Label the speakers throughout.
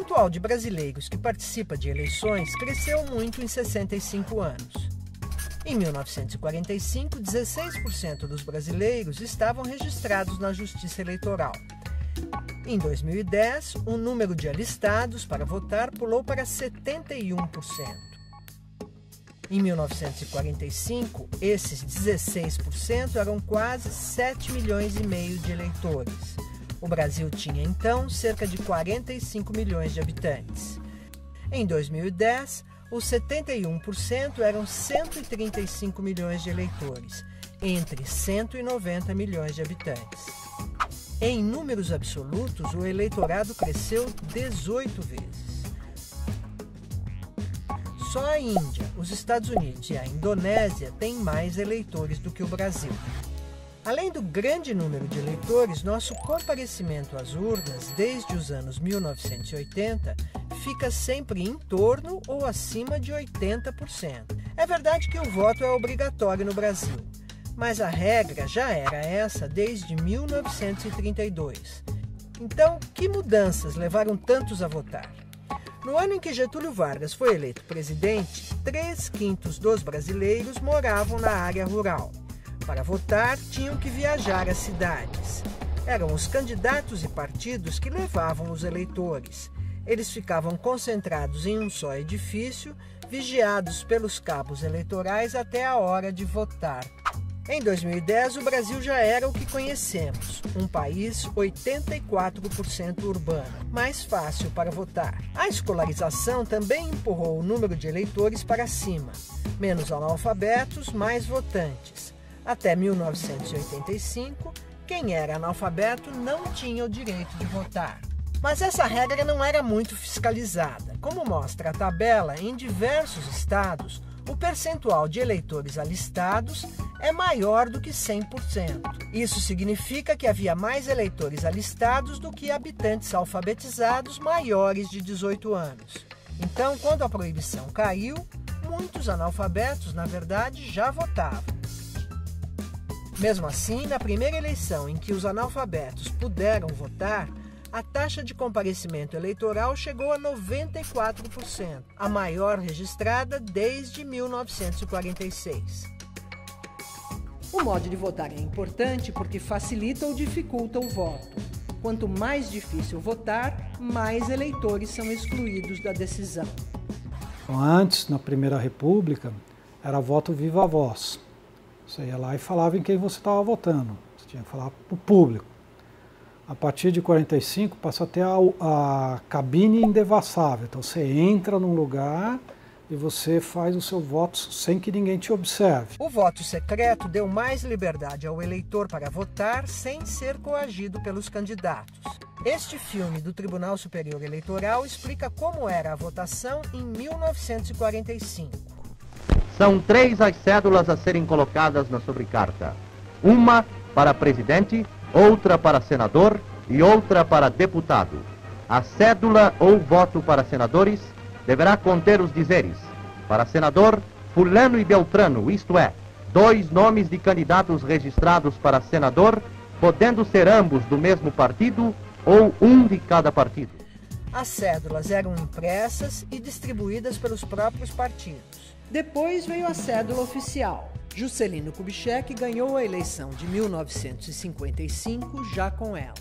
Speaker 1: percentual de brasileiros que participa de eleições cresceu muito em 65 anos. Em 1945, 16% dos brasileiros estavam registrados na Justiça Eleitoral. Em 2010, o número de alistados para votar pulou para 71%. Em 1945, esses 16% eram quase 7 milhões e meio de eleitores. O Brasil tinha então cerca de 45 milhões de habitantes. Em 2010, os 71% eram 135 milhões de eleitores, entre 190 milhões de habitantes. Em números absolutos, o eleitorado cresceu 18 vezes. Só a Índia, os Estados Unidos e a Indonésia têm mais eleitores do que o Brasil. Além do grande número de eleitores, nosso comparecimento às urnas desde os anos 1980 fica sempre em torno ou acima de 80%. É verdade que o voto é obrigatório no Brasil, mas a regra já era essa desde 1932. Então, que mudanças levaram tantos a votar? No ano em que Getúlio Vargas foi eleito presidente, três quintos dos brasileiros moravam na área rural. Para votar, tinham que viajar às cidades. Eram os candidatos e partidos que levavam os eleitores. Eles ficavam concentrados em um só edifício, vigiados pelos cabos eleitorais até a hora de votar. Em 2010, o Brasil já era o que conhecemos, um país 84% urbano, mais fácil para votar. A escolarização também empurrou o número de eleitores para cima, menos analfabetos, mais votantes. Até 1985, quem era analfabeto não tinha o direito de votar. Mas essa regra não era muito fiscalizada. Como mostra a tabela, em diversos estados, o percentual de eleitores alistados é maior do que 100%. Isso significa que havia mais eleitores alistados do que habitantes alfabetizados maiores de 18 anos. Então, quando a proibição caiu, muitos analfabetos, na verdade, já votavam. Mesmo assim, na primeira eleição em que os analfabetos puderam votar, a taxa de comparecimento eleitoral chegou a 94%, a maior registrada desde 1946. O modo de votar é importante porque facilita ou dificulta o voto. Quanto mais difícil votar, mais eleitores são excluídos da decisão.
Speaker 2: Antes, na Primeira República, era voto viva voz. Você ia lá e falava em quem você estava votando. Você tinha que falar para o público. A partir de 45 passa a ter a, a cabine indevassável. Então você entra num lugar e você faz o seu voto sem que ninguém te observe.
Speaker 1: O voto secreto deu mais liberdade ao eleitor para votar sem ser coagido pelos candidatos. Este filme do Tribunal Superior Eleitoral explica como era a votação em 1945.
Speaker 3: São três as cédulas a serem colocadas na sobrecarta. Uma para presidente, outra para senador e outra para deputado. A cédula ou voto para senadores deverá conter os dizeres: para senador, Fulano e Beltrano, isto é, dois nomes de candidatos registrados para senador, podendo ser ambos do mesmo partido ou um de cada partido.
Speaker 1: As cédulas eram impressas e distribuídas pelos próprios partidos. Depois veio a cédula oficial. Juscelino Kubitschek ganhou a eleição de 1955 já com ela.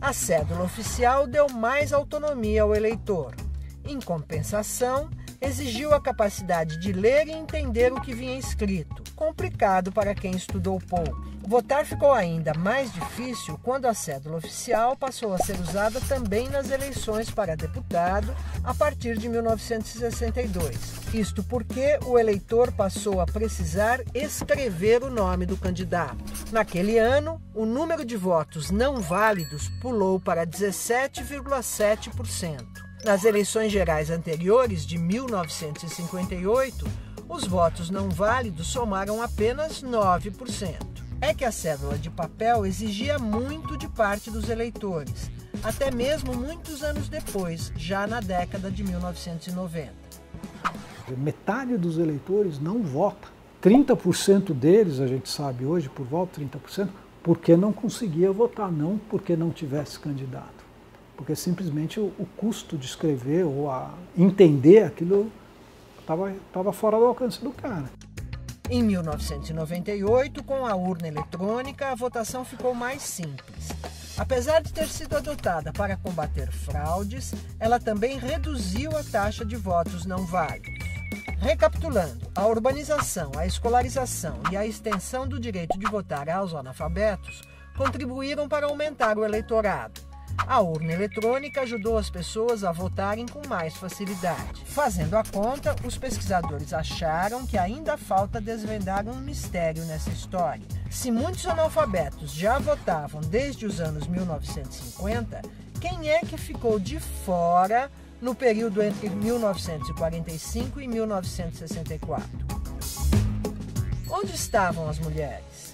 Speaker 1: A cédula oficial deu mais autonomia ao eleitor. Em compensação, exigiu a capacidade de ler e entender o que vinha escrito, complicado para quem estudou pouco. Votar ficou ainda mais difícil quando a cédula oficial passou a ser usada também nas eleições para deputado a partir de 1962. Isto porque o eleitor passou a precisar escrever o nome do candidato. Naquele ano, o número de votos não válidos pulou para 17,7%. Nas eleições gerais anteriores de 1958, os votos não válidos somaram apenas 9% é que a cédula de papel exigia muito de parte dos eleitores, até mesmo muitos anos depois, já na década de 1990.
Speaker 2: Metade dos eleitores não vota. 30% deles, a gente sabe hoje, por volta de 30%, porque não conseguia votar, não porque não tivesse candidato. Porque simplesmente o, o custo de escrever ou a entender aquilo estava fora do alcance do cara.
Speaker 1: Em 1998, com a urna eletrônica, a votação ficou mais simples. Apesar de ter sido adotada para combater fraudes, ela também reduziu a taxa de votos não válidos. Recapitulando, a urbanização, a escolarização e a extensão do direito de votar aos analfabetos contribuíram para aumentar o eleitorado. A urna eletrônica ajudou as pessoas a votarem com mais facilidade. Fazendo a conta, os pesquisadores acharam que ainda falta desvendar um mistério nessa história. Se muitos analfabetos já votavam desde os anos 1950, quem é que ficou de fora no período entre 1945 e 1964? Onde estavam as mulheres?